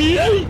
¡Ay!